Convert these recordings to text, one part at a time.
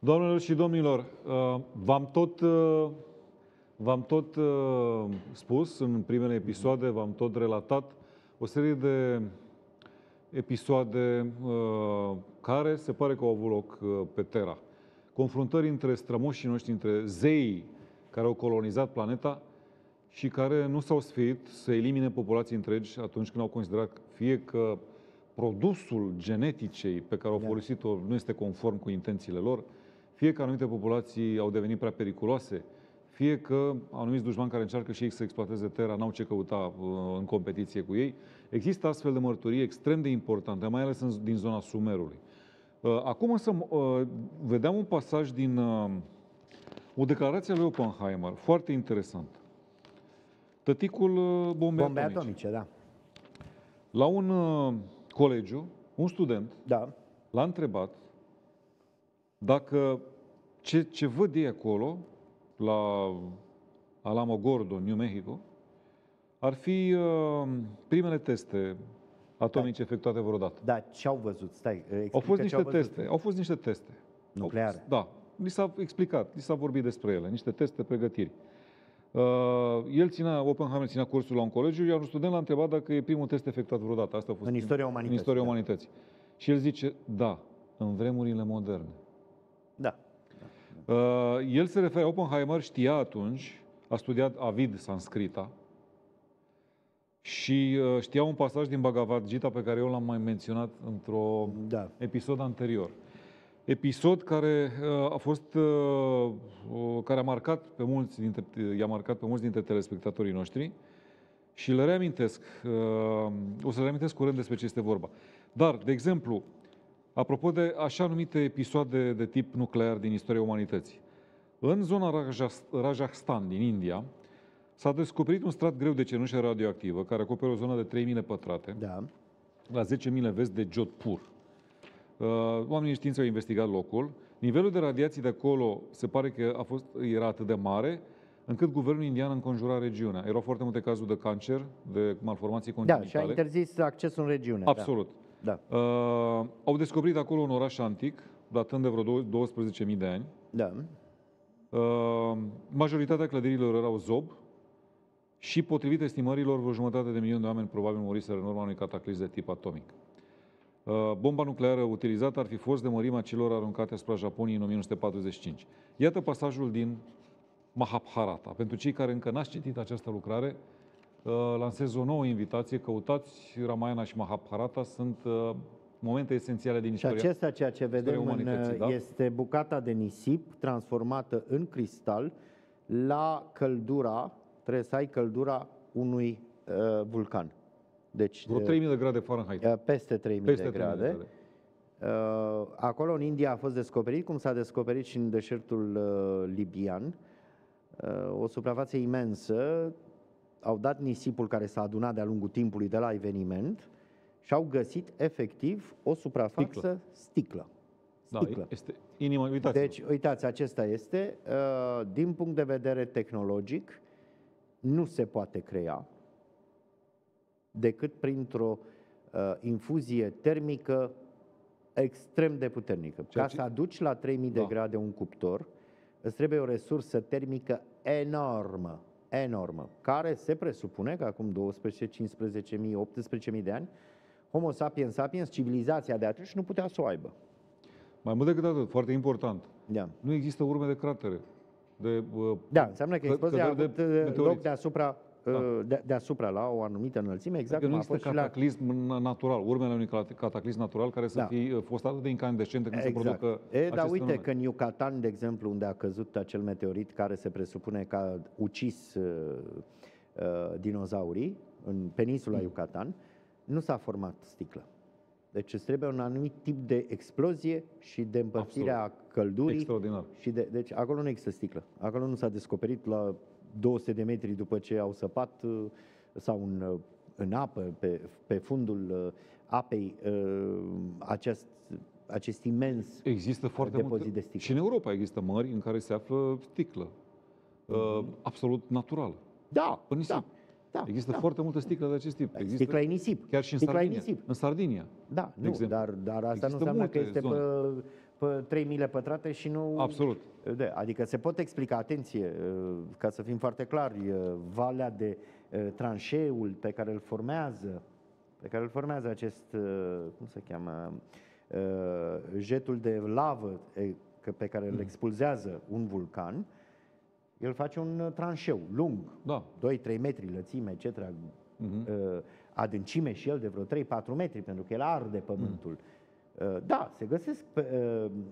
Doamnelor și domnilor, uh, v-am tot, uh, v-am tot uh, spus în primele episoade, v-am tot relatat o serie de episoade care se pare că au avut loc pe Terra. Confruntări între strămoșii noștri, între zeii care au colonizat planeta și care nu s-au sfiit să elimine populații întregi atunci când au considerat fie că produsul geneticei pe care au da. folosit-o nu este conform cu intențiile lor, fie că anumite populații au devenit prea periculoase, fie că anumiți dușmani care încearcă și ei să exploateze terra n-au ce căuta uh, în competiție cu ei. Există astfel de mărturii extrem de importante, mai ales în, din zona Sumerului. Uh, acum să uh, vedeam un pasaj din uh, o declarație a lui Oppenheimer, foarte interesant. Tăticul uh, bombei, bombe atomice. atomice, da. La un uh, colegiu, un student da. l-a întrebat dacă ce, ce văd ei acolo, la Alamogordo, New Mexico, ar fi uh, primele teste atomice da. efectuate vreodată. Da, ce au văzut? Stai, au fost niște teste. Au fost niște teste. Nucleare? Au, da. Li s-a explicat, li s-a vorbit despre ele, niște teste pregătiri. Uh, el ținea, Oppenheimer ținea cursul la un colegiu, iar un student l-a întrebat dacă e primul test efectuat vreodată. Asta a fost în istoria umanității. În istoria da. umanității. Și el zice, da, în vremurile moderne. Da. Uh, el se referă, Oppenheimer știa atunci, a studiat avid sanscrita și uh, știa un pasaj din Bhagavad Gita pe care eu l-am mai menționat într-o da. episod anterior. Episod care uh, a fost, uh, care a marcat pe mulți dintre, i-a marcat pe mulți dintre telespectatorii noștri și le reamintesc, uh, o să le reamintesc curând despre ce este vorba. Dar, de exemplu, Apropo de așa numite episoade de tip nuclear din istoria umanității. În zona Rajasthan din India s-a descoperit un strat greu de cenușă radioactivă care acoperă o zonă de 3000 pătrate, da. la 10 mile vest de Jodhpur. Uh, oamenii științei au investigat locul. Nivelul de radiații de acolo se pare că a fost, era atât de mare încât guvernul indian înconjura regiunea. Erau foarte multe cazuri de cancer, de malformații congenitale. Da, și a interzis accesul în regiune. Absolut. Da. Da. Uh, au descoperit acolo un oraș antic, datând de vreo 12.000 de ani. Da. Uh, majoritatea clădirilor erau zob și, potrivit estimărilor, vreo jumătate de milion de oameni probabil muriseră în urma unui cataclism de tip atomic. Uh, bomba nucleară utilizată ar fi fost de mărimea celor aruncate asupra Japoniei în 1945. Iată pasajul din Mahabharata. Pentru cei care încă n-ați citit această lucrare, lansez o nouă invitație. Căutați Ramayana și Mahabharata. Sunt uh, momente esențiale din istoria Și acesta, ceea ce vedem în, da? este bucata de nisip transformată în cristal la căldura, trebuie să ai căldura unui uh, vulcan. Deci, Vreo 3000 de grade Fahrenheit. Uh, peste 3000 peste de grade. 3000 de grade. Uh, acolo în India a fost descoperit, cum s-a descoperit și în deșertul uh, libian, uh, o suprafață imensă, au dat nisipul care s-a adunat de-a lungul timpului de la eveniment și au găsit efectiv o suprafață sticlă. sticlă. Da, sticlă. este inima, uitați Deci, uitați, acesta este, uh, din punct de vedere tehnologic, nu se poate crea decât printr-o uh, infuzie termică extrem de puternică. Ceea Ca ce... să aduci la 3000 da. de grade un cuptor, îți trebuie o resursă termică enormă enormă, care se presupune că acum 12, 15 mii, 18 mii de ani, Homo sapiens sapiens, civilizația de atunci, nu putea să o aibă. Mai mult decât atât, foarte important, da. nu există urme de cratere. De, uh, da, înseamnă că explozia a avut de uh, loc deasupra da. Uh, de, deasupra la o anumită înălțime, exact adică cum nu există cataclism la... natural, urmele unui cataclism natural care să da. fi fost atât de incandescente când exact. se producă e, Dar uite fenomen. că în Yucatan, de exemplu, unde a căzut acel meteorit care se presupune că a ucis uh, uh, dinozaurii, în peninsula mm. Yucatan, nu s-a format sticlă. Deci îți trebuie un anumit tip de explozie și de împărțire a căldurii. Extraordinar. Și de, deci acolo nu există sticlă. Acolo nu s-a descoperit la 200 de metri după ce au săpat uh, sau în, uh, în apă, pe, pe fundul uh, apei, acest, acest imens există foarte depozit multe, de sticlă. Și în Europa există mări în care se află sticlă. Mm-hmm. Absolut natural. Da, da. Da, Există da. foarte multe sticle de acest tip. Există sticla e nisip. Chiar și în sticla Sardinia. În Sardinia. Da, nu, dar, dar asta Există nu înseamnă că este pe, pe 3 mile pătrate și nu... Absolut. De, adică se pot explica, atenție, uh, ca să fim foarte clari, uh, valea de uh, tranșeul pe care îl formează, pe care îl formează acest, cum se cheamă, jetul de lavă pe care îl mm. expulzează un vulcan, el face un tranșeu lung, da. 2-3 metri lățime, etc., mm-hmm. adâncime și el de vreo 3-4 metri, pentru că el arde pământul. Mm Uh, da, se găsesc uh,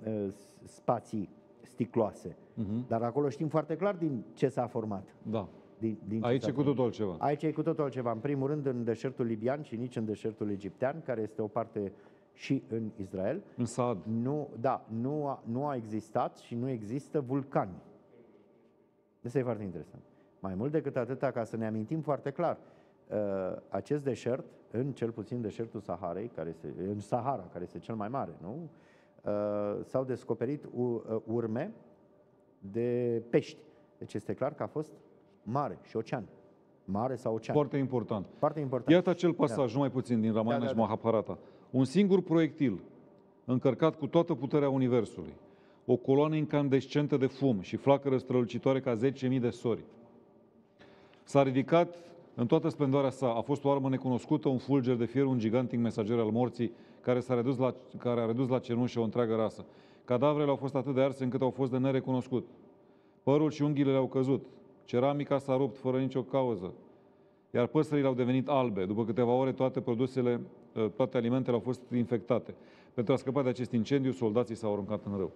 uh, spații sticloase, uh-huh. dar acolo știm foarte clar din ce s-a format. Da. Din, din Aici e cu totul altceva. Aici e cu totul altceva. În primul rând în deșertul libian și nici în deșertul egiptean, care este o parte și în Israel. În Saad. Nu, da, nu a, nu a existat și nu există vulcani. Asta e foarte interesant. Mai mult decât atâta, ca să ne amintim foarte clar, uh, acest deșert în cel puțin deșertul Saharei, care este, în Sahara, care este cel mai mare, nu? Uh, s-au descoperit uh, urme de pești. Deci este clar că a fost mare și ocean. Mare sau ocean. Foarte important. Foarte important. Iată acel pasaj, da. nu mai puțin, din Ramayana da, da, da. și Mahabharata. Un singur proiectil, încărcat cu toată puterea Universului, o coloană incandescentă de fum și flacără strălucitoare ca 10.000 de sori. S-a ridicat în toată splendoarea sa a fost o armă necunoscută, un fulger de fier, un gigantic mesager al morții, care, s-a redus la, care a redus la cenușă o întreagă rasă. Cadavrele au fost atât de arse încât au fost de nerecunoscut. Părul și unghiile le-au căzut. Ceramica s-a rupt fără nicio cauză. Iar păsările au devenit albe. După câteva ore, toate produsele, ă, toate alimentele au fost infectate. Pentru a scăpa de acest incendiu, soldații s-au aruncat în râu.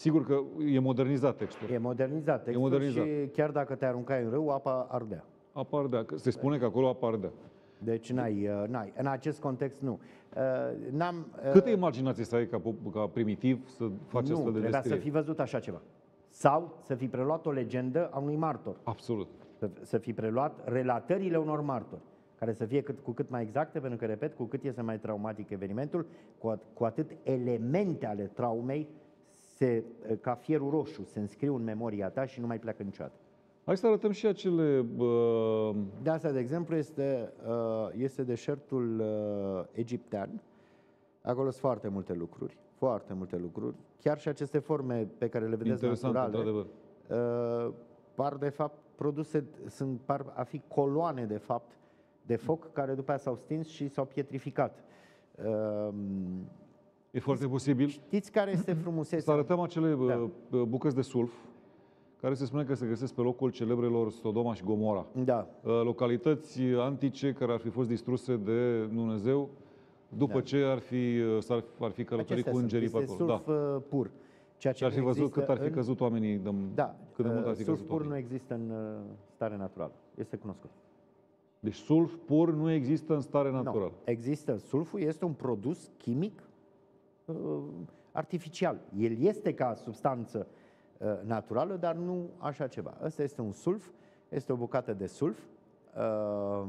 Sigur că e modernizat textul. E modernizat textul e modernizat. și chiar dacă te aruncai în râu, apa ardea. Apa ardea. Se spune că acolo apa ardea. Deci n-ai, uh, n-ai. În acest context, nu. Uh, n-am, uh, Câtă imaginație să ai ca, ca primitiv să faci astfel de descriere? să fi văzut așa ceva. Sau să fi preluat o legendă a unui martor. Absolut. Să, să fi preluat relatările unor martori care să fie cât, cu cât mai exacte, pentru că, repet, cu cât este mai traumatic evenimentul, cu, at, cu atât elemente ale traumei se, ca fierul roșu, se înscriu în memoria ta și nu mai pleacă niciodată. Hai să arătăm și acele... Uh... De asta, de exemplu, este, uh, este deșertul uh, egiptean. Acolo sunt foarte multe lucruri, foarte multe lucruri. Chiar și aceste forme pe care le vedeți Interesant, naturale, uh, par de fapt produse, sunt, par a fi coloane de fapt de foc care după aceea s-au stins și s-au pietrificat. Uh, E foarte posibil. Știți care este frumusețea? Să arătăm acele da. Uh, bucăți de sulf care se spune că se găsesc pe locul celebrelor Sodoma și Gomora. Da. Uh, localități antice care ar fi fost distruse de Dumnezeu după da. ce ar fi, uh, s-ar, ar fi călătorit cu îngerii pe acolo. sulf da. pur. Ceea ce ar fi văzut cât ar fi căzut oamenii. De, da. Cât de mult ar fi sulf pur oamenii. nu există în stare naturală. Este cunoscut. Deci sulf pur nu există în stare naturală. Nu. Există. Sulful este un produs chimic Uh, artificial. El este ca substanță uh, naturală, dar nu așa ceva. Ăsta este un sulf, este o bucată de sulf, uh,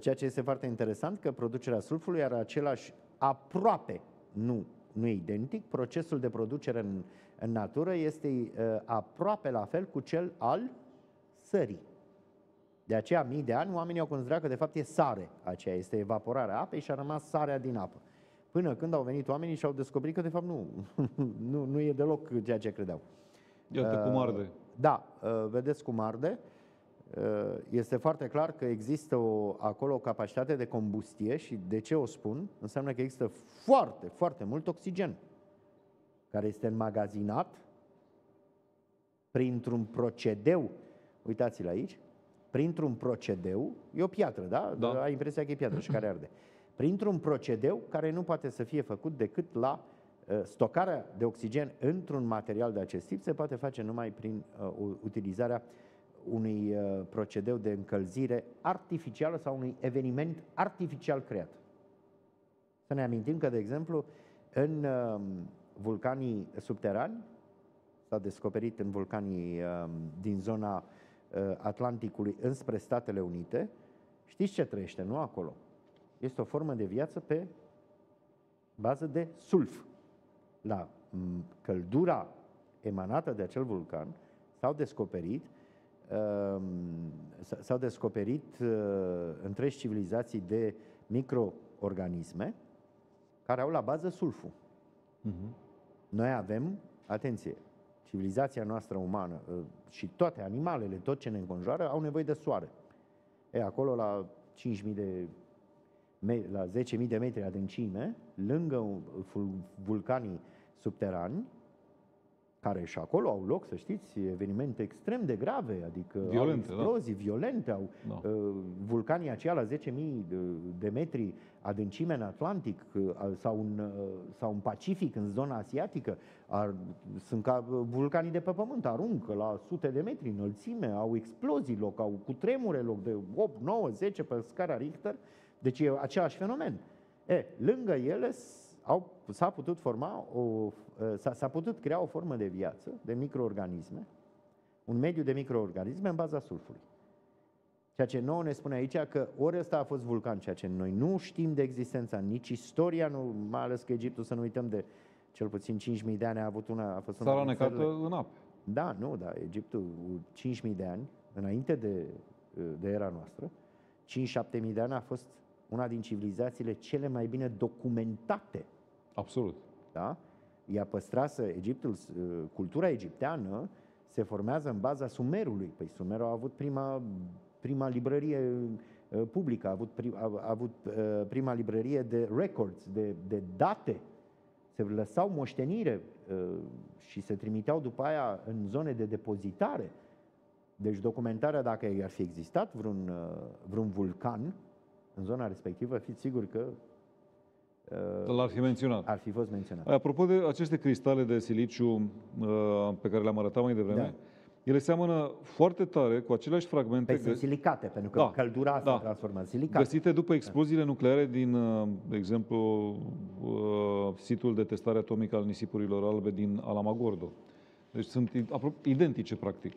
ceea ce este foarte interesant, că producerea sulfului are același aproape, nu, nu e identic, procesul de producere în, în natură este aproape la fel cu cel al sării. De aceea, mii de ani, oamenii au considerat că de fapt e sare aceea, este evaporarea apei și a rămas sarea din apă. Până când au venit oamenii și au descoperit că de fapt nu, nu, nu e deloc ceea ce credeau. Iată uh, cum arde. Da, uh, vedeți cum arde. Uh, este foarte clar că există o, acolo o capacitate de combustie și de ce o spun? Înseamnă că există foarte, foarte mult oxigen care este înmagazinat printr-un procedeu, uitați-l aici, printr-un procedeu, e o piatră, da? da? Ai impresia că e piatră și care arde printr-un procedeu care nu poate să fie făcut decât la uh, stocarea de oxigen într-un material de acest tip se poate face numai prin uh, utilizarea unui uh, procedeu de încălzire artificială sau unui eveniment artificial creat. Să ne amintim că, de exemplu, în uh, vulcanii subterani, s-a descoperit în vulcanii uh, din zona uh, Atlanticului înspre Statele Unite, știți ce trăiește, nu acolo? Este o formă de viață pe bază de sulf. La căldura emanată de acel vulcan s-au descoperit um, s-au descoperit uh, întregi civilizații de microorganisme care au la bază sulful. Mhm. Noi avem, atenție, civilizația noastră umană uh, și toate animalele, tot ce ne înconjoară, au nevoie de soare. E, acolo la 5.000 de me- la 10.000 de metri adâncime, lângă un- ful- vulcanii subterani, care și acolo au loc, să știți, evenimente extrem de grave, adică Violente, au da. explozii violente, au Da. uh, vulcanii aceia la 10.000 de, de metri adâncime în Atlantic uh, sau în, uh, sau în Pacific, în zona asiatică, ar, sunt ca uh, vulcanii de pe pământ, aruncă la sute de metri înălțime, au explozii loc, au cutremure loc de 8, 9, 10 pe scara Richter, deci e același fenomen. E, lângă ele s- au, s-a putut forma o, uh, s-a, s-a putut crea o formă de viață, de microorganisme, un mediu de microorganisme în baza sulfului. Ceea ce nouă ne spune aici că ori ăsta a fost vulcan, ceea ce noi nu știm de existența, nici istoria, nu, mai ales că Egiptul, să nu uităm de cel puțin 5.000 de ani a avut una, a fost una Țara din necată țările- în ape. da, nu, da, Egiptul, 5.000 de ani, înainte de, de era noastră, 5-7 mii de ani a fost una din civilizațiile cele mai bine documentate. Absolut. Da? Ea păstrase Egiptul, s- cultura egipteană se formează în baza Sumerului. Păi Sumerul a avut prima, prima librărie uh, publică, a avut, pri, a, a avut uh, prima librărie de records, de, de date. Se lăsau moștenire uh, și se trimiteau după aia în zone de depozitare. Deci documentarea, dacă ar fi existat vreun, uh, vreun vulcan în zona respectivă, fiți sigur că uh, L-ar fi menționat. ar fi fost menționat. Apropo de aceste cristale de siliciu uh, pe care le-am arătat mai devreme, Da. ele seamănă foarte tare cu aceleași fragmente Păi sunt gă- silicate, pentru că Da, căldura asta da. a transformat în silicate. găsite după exploziile nucleare din, uh, de exemplu, uh, situl de testare atomică al nisipurilor albe din Alamagordo. Deci sunt i- apro- identice, practic.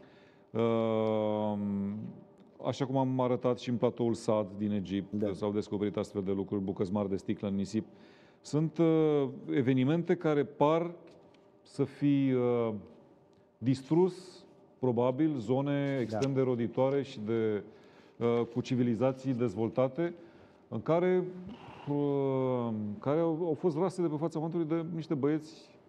Uh, Așa cum am arătat și în platoul Sad din Egipt, Da. s-au descoperit astfel de lucruri, bucăți mari de sticlă în nisip. Sunt uh, evenimente care par să fi uh, distrus, probabil, zone extrem de roditoare și de, uh, cu civilizații dezvoltate, în care, uh, care au, au fost rase de pe fața pământului de niște băieți uh,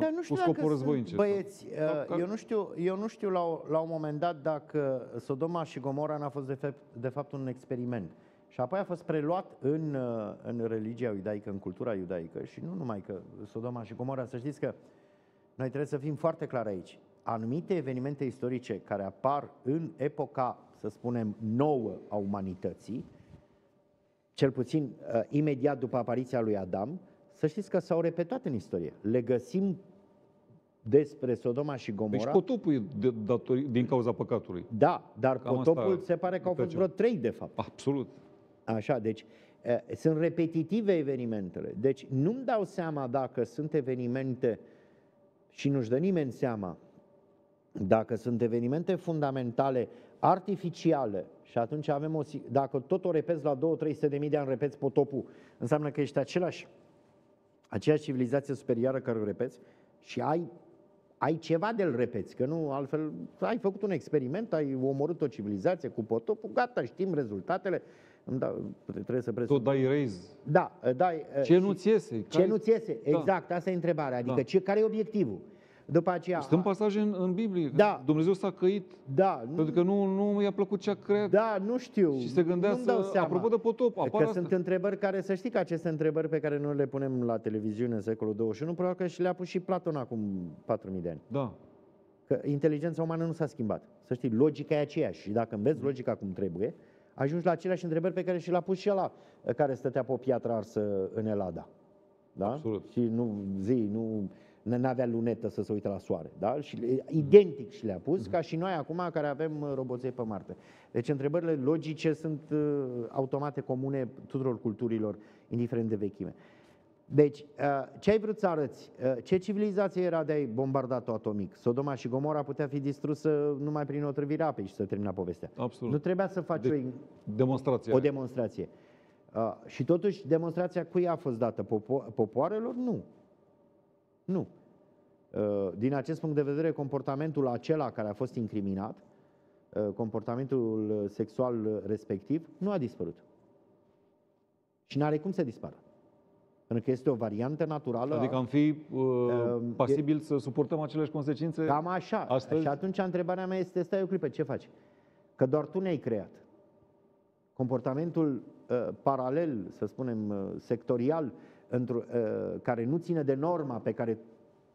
Dar nu știu cu dacă scopuri sunt războinice. băieți, Da, uh, ca- eu nu știu, eu nu știu la, la un moment dat dacă Sodoma și Gomora n-a fost de, fapt, de fapt un experiment. Și apoi a fost preluat în, uh, în religia iudaică, în cultura iudaică și nu numai că Sodoma și Gomora, să știți că noi trebuie să fim foarte clari aici. Anumite evenimente istorice care apar în epoca, să spunem, nouă a umanității, cel puțin uh, imediat după apariția lui Adam, să știți că s-au repetat în istorie. Le găsim despre Sodoma și Deci Gomora. potopul e de, datori, din cauza păcatului. Da, dar Cam potopul asta se pare că au fost trece. vreo trei, de fapt. Absolut. Așa, deci eh, sunt repetitive evenimentele. Deci nu-mi dau seama dacă sunt evenimente și nu-și dă nimeni seama dacă sunt evenimente fundamentale, artificiale și atunci avem o... si- Dacă tot o repeți la 2-300 de mii de ani, repeți potopul, înseamnă că ești același, aceeași civilizație superioară care o repeți și ai, ai ceva de-l repeți, că nu, altfel ai făcut un experiment, ai omorât o civilizație cu potopul, gata, știm rezultatele, îmi dau, trebuie să presupun. Tot dai raise. Da, dai. Ce și- nu-ți iese? Ce Care- nu-ți iese? Da. Exact, asta e întrebarea. Adică Da. ce, care e obiectivul? După aceea... Sunt pasaje în, în Biblie. Da. Dumnezeu s-a căit Da, nu, pentru că nu, nu i-a plăcut ce a creat. da, nu știu. Și se gândea nu-mi dau să- seama. apropo de potop, apar că astea. sunt întrebări care, să știi că aceste întrebări pe care noi le punem la televiziune în secolul 21, probabil că și le-a pus și Platon acum 4.000 de ani. Da. Că inteligența umană nu s-a schimbat. Să știi, logica e aceeași. Și dacă înveți logica cum trebuie, ajungi la aceleași întrebări pe care și le-a pus și ăla care stătea pe o piatră arsă în Elada. Da? Absolut. Și nu zi, nu n-avea lunetă să se uite la soare. Da? Și le- identic și le-a pus, ca și noi acum care avem uh, roboței pe Marte. Deci întrebările logice sunt uh, automate comune tuturor culturilor, indiferent de vechime. Deci, uh, ce ai vrut să arăți? Uh, Ce civilizație era de ai bombardat-o atomic? Sodoma și Gomora putea fi distrusă numai prin otrăvirea apei și să termina povestea. Absolut. Nu trebuia să faci De- o, Demonstrația. o demonstrație. Uh, și totuși, demonstrația cui a fost dată? Popo- popoarelor? Nu. Nu. Uh, din acest punct de vedere, comportamentul acela care a fost incriminat, uh, comportamentul sexual respectiv, nu a dispărut. Și n-are cum să dispară. Pentru că este o variantă naturală. Adică a- am fi uh, Um, pasibil să suportăm aceleași consecințe? Cam așa. Astăzi? Și atunci întrebarea mea este, stai o clipă, ce faci? Că doar tu ne-ai creat. Comportamentul uh, paralel, să spunem, uh, sectorial, într- uh, care nu ține de norma pe care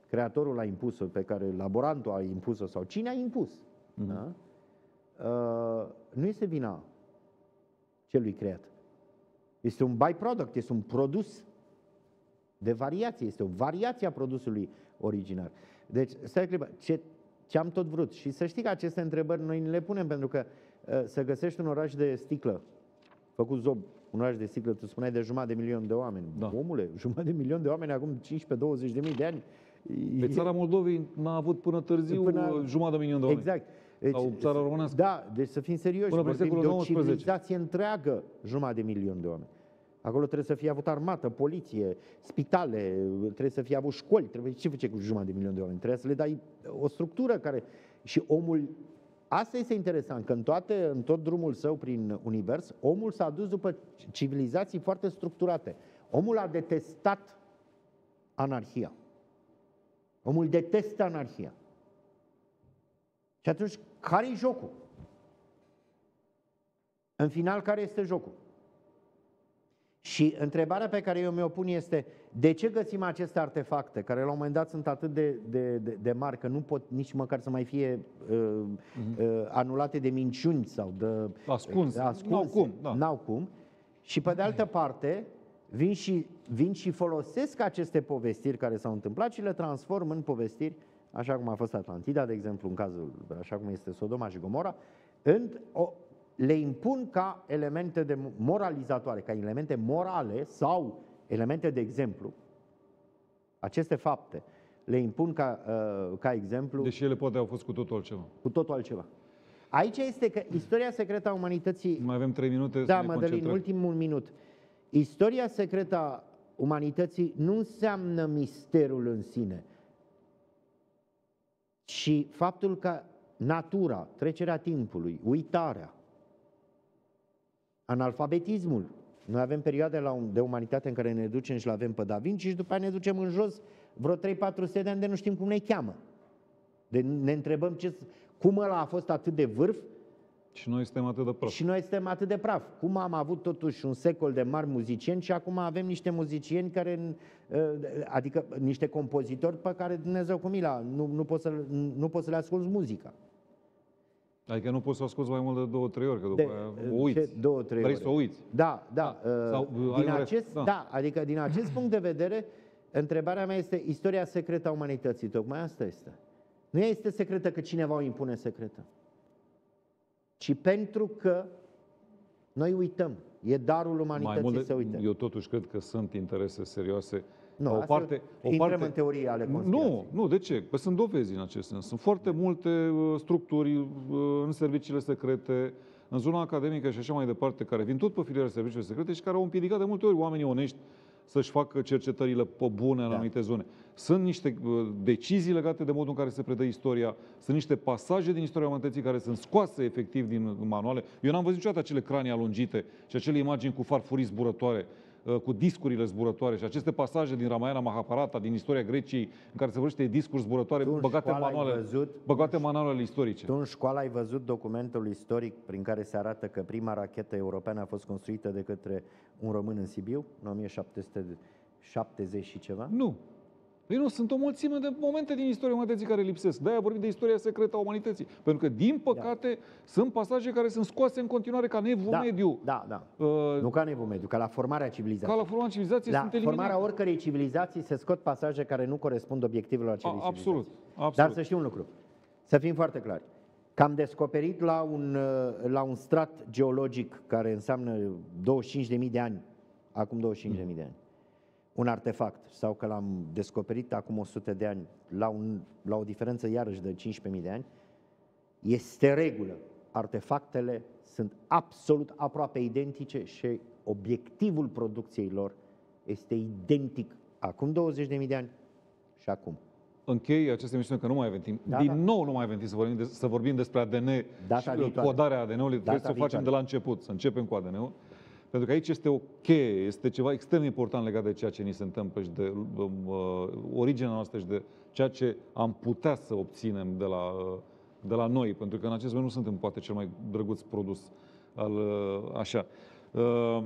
creatorul a impus-o, pe care laborantul a impus-o sau cine a impus, Mhm. da? uh, nu este vina celui creat. Este un byproduct, este un produs de variație, este o variație a produsului originar. Deci, stai o clipă, ce, ce am tot vrut? Și să știi că aceste întrebări noi ni le punem pentru că uh, să găsești un oraș de sticlă, făcut zob, un oraș de sticlă, tu spuneai de jumătate de milion de oameni. Da. Omule, jumătate de milion de oameni acum 15-20 de mii de ani. Pe țara Moldovei n-a avut până târziu Până- până... jumătate de milion de oameni. Exact. Deci, Sau țara românească. Da, deci să fim serioși, Până prin vorbim de o secolul XIX. civilizație întreagă, jumătate de milion de oameni. Acolo trebuie să fie avut armată, poliție, spitale, trebuie să fie avut școli, trebuie ce face cu jumătate de milion de oameni? Trebuie să le dai o structură care... Și omul... Asta este interesant, că în, toate, în tot drumul său prin univers, omul s-a dus după civilizații foarte structurate. Omul a detestat anarhia. Omul detestă anarhia. Și atunci, care e jocul? În final, care este jocul? Și întrebarea pe care eu mi-o pun este, de ce găsim aceste artefacte, care la un moment dat sunt atât de, de, de, de mari, că nu pot nici măcar să mai fie uh, uh, anulate de minciuni sau de... Ascunse. ascunse. N-au cum, da. N-au cum. Și pe de altă parte, vin și, vin și folosesc aceste povestiri care s-au întâmplat și le transform în povestiri, așa cum a fost Atlantida, de exemplu, în cazul, așa cum este Sodoma și Gomora, în, o, le impun ca elemente de moralizatoare, ca elemente morale sau elemente de exemplu, aceste fapte le impun ca, uh, ca exemplu Deși ele poate au fost cu totul altceva. cu totul altceva. Aici este că istoria secretă a umanității Mai avem trei minute da, să ne Mădălin, concentrăm. ultimul minut. Istoria secretă a umanității nu înseamnă misterul în sine, ci faptul că natura, trecerea timpului, uitarea, analfabetismul. Noi avem perioade la un, de umanitate în care ne ducem și l avem pe Da Vinci și după aia ne ducem în jos vreo 3-400 de ani de nu știm cum ne cheamă. De ne întrebăm ce, cum ăla a fost atât de vârf Și noi suntem atât de praf. și noi suntem atât de praf. Cum am avut totuși un secol de mari muzicieni și acum avem niște muzicieni care, uh, adică niște compozitori pe care Dumnezeu cu mila, nu, nu, poți să, nu poți să le asculți muzica. Adică nu poți să o asculti mai mult de două, trei ori, că după De, aia o uiți. ce, două, trei Vrei ore. să o uiți. Da, da. Da, uh, sau, uh, ai din un ref- acest, da. da. adică din acest punct de vedere, întrebarea mea este istoria secretă a umanității. Tocmai asta este. Nu ea este secretă că cineva o impune secretă, ci pentru că noi uităm. E darul Mai umanității mult să uite. de, eu totuși cred că sunt interese serioase. Nu, o asta parte, o intrăm parte, în teorie ale conspirației. Nu, nu, de ce? Păi sunt dovezi în acest sens. Sunt foarte multe uh, structuri uh, în serviciile secrete, în zona academică și așa mai departe, care vin tot pe filiera serviciilor secrete și care au împiedicat de multe ori oamenii onești să-și facă cercetările pe bune în Da. anumite zone. Sunt niște uh, decizii legate de modul în care se predă istoria, sunt niște pasaje din istoria umanității care sunt scoase efectiv din manuale. Eu n-am văzut niciodată acele cranii alungite și acele imagini cu farfurii zburătoare uh, cu discurile zburătoare și aceste pasaje din Ramayana Mahabharata, din istoria Greciei, în care se vorbește de discuri zburătoare, Tu în băgate în școală ai manuale, văzut- băgate în manualele istorice. Tu în școală ai văzut documentul istoric prin care se arată că prima rachetă europeană a fost construită de către un român în Sibiu, în 1770 și ceva? Nu. Păi nu, sunt o mulțime de momente din istoria umanității care lipsesc. De-aia vorbim de istoria secretă a umanității. Pentru că, din păcate, sunt pasaje care sunt scoase în continuare ca nevul da, mediu. Da, da. Uh, Nu ca nevul mediu, ca la formarea ca civilizației. la formarea civilizației La sunt eliminate. formarea oricărei civilizații se scot pasaje care nu corespund obiectivelor acelei A, absolut, civilizații. absolut. Dar să știi un lucru, să fim foarte clari. Că am descoperit la un, uh, la un strat geologic care înseamnă 25.000 de ani, acum 25.000 de ani, un artefact, sau că l-am descoperit acum 100 de ani, la, un, la o diferență iarăși de 15.000 de ani, este regulă. Artefactele sunt absolut aproape identice și obiectivul producției lor este identic acum 20.000 de ani și acum. Închei această emisiune că nu mai avem timp. Da, Din da. nou nu mai avem timp să vorbim, de, să vorbim despre ADN Data și viitoare. codarea ADN-ului. Trebuie să o facem viitoare. de la început, să începem cu ADN-ul. Pentru că aici este o cheie, este ceva extrem de important legat de ceea ce ni se întâmplă și de uh, originea noastră și de ceea ce am putea să obținem de la, uh, de la noi, pentru că în acest moment nu suntem poate cel mai drăguț produs al uh, așa. Uh,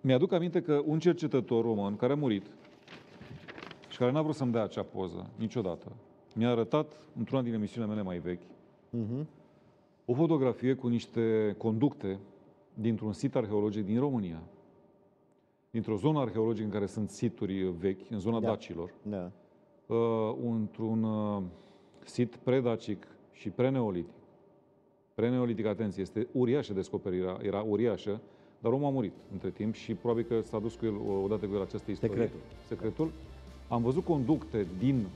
mi-aduc aminte că un cercetător român care a murit și care n-a vrut să-mi dea acea poză niciodată, mi-a arătat într-una din emisiunile mele mai vechi Mhm. o fotografie cu niște conducte dintr-un sit arheologic din România. Dintr-o zonă arheologică în care sunt situri vechi, în zona Da. dacilor. Da. Uh, într-un uh, sit predacic și preneolitic. Preneolitic, atenție, este uriașă descoperirea, era uriașă, dar omul a murit între timp și probabil că s-a dus cu el, odată cu el această istorie. Secretul. Secretul. Am văzut conducte din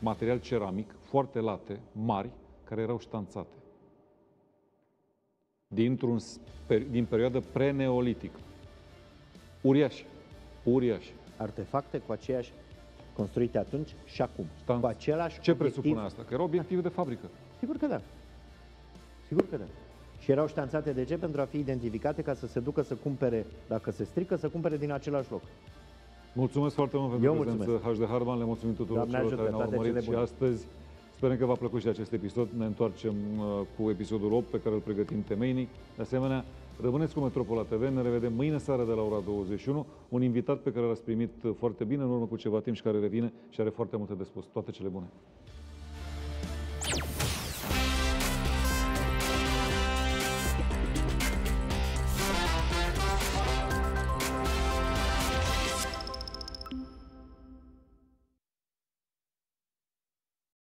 material ceramic, foarte late, mari, care erau ștanțate. Dintr-un, sper- din perioadă preneolitică. Uriașe. Uriașe. Artefacte cu aceeași construite atunci și acum. Ștanț. Cu același Ce obiectiv. presupune asta? Că erau obiective de fabrică. Sigur că da. Sigur că da. Și erau ștanțate de ce? Pentru a fi identificate ca să se ducă să cumpere, dacă se strică, să cumpere din același loc. Mulțumesc foarte mult pentru Eu prezență, HD Harman, le mulțumim tuturor Doamne celor ajută, care ne-au toate urmărit cele și bune. astăzi. Sperăm că v-a plăcut și acest episod. Ne întoarcem uh, cu episodul 8 pe care îl pregătim temeinic. De asemenea, rămâneți cu Metropola TV, ne revedem mâine seară de la ora 21. Un invitat pe care l-ați primit uh, foarte bine în urmă cu ceva timp și care revine și are foarte multe de spus. Toate cele bune!